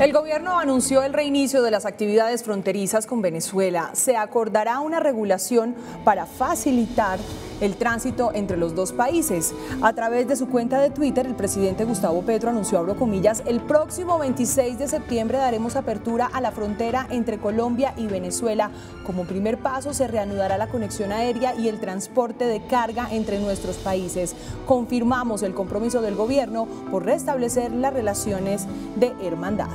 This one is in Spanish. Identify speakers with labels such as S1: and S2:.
S1: El gobierno anunció el reinicio de las actividades fronterizas con Venezuela. Se acordará una regulación para facilitar el tránsito entre los dos países. A través de su cuenta de Twitter, el presidente Gustavo Petro anunció, abro comillas, el próximo 26 de septiembre daremos apertura a la frontera entre Colombia y Venezuela. Como primer paso se reanudará la conexión aérea y el transporte de carga entre nuestros países. Confirmamos el compromiso del gobierno por restablecer las relaciones de hermandad.